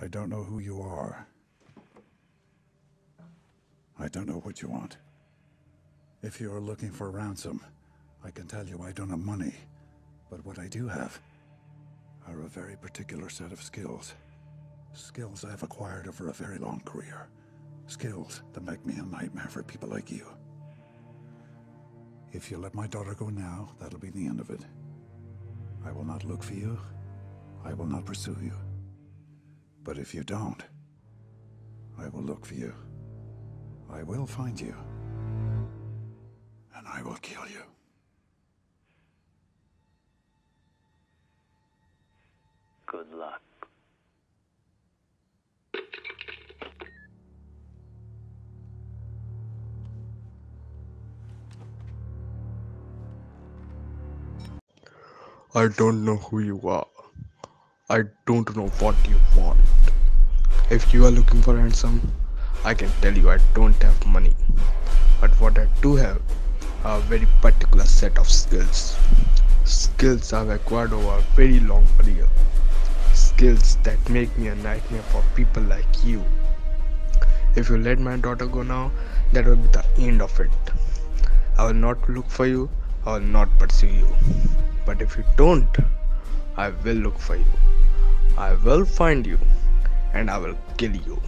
I don't know who you are. I don't know what you want. If you are looking for ransom, I can tell you I don't have money. But what I do have are a very particular set of skills. Skills I've acquired over a very long career. Skills that make me a nightmare for people like you. If you let my daughter go now, that'll be the end of it. I will not look for you. I will not pursue you. But if you don't, I will look for you. I will find you. And I will kill you. Good luck. I don't know who you are. I don't know what you want. If you are looking for ransom, I can tell you I don't have money. But what I do have are a very particular set of skills. Skills I've acquired over a very long career. Skills that make me a nightmare for people like you. If you let my daughter go now, that will be the end of it. I will not look for you, I will not pursue you. But if you don't, I will look for you. I will find you and I will kill you.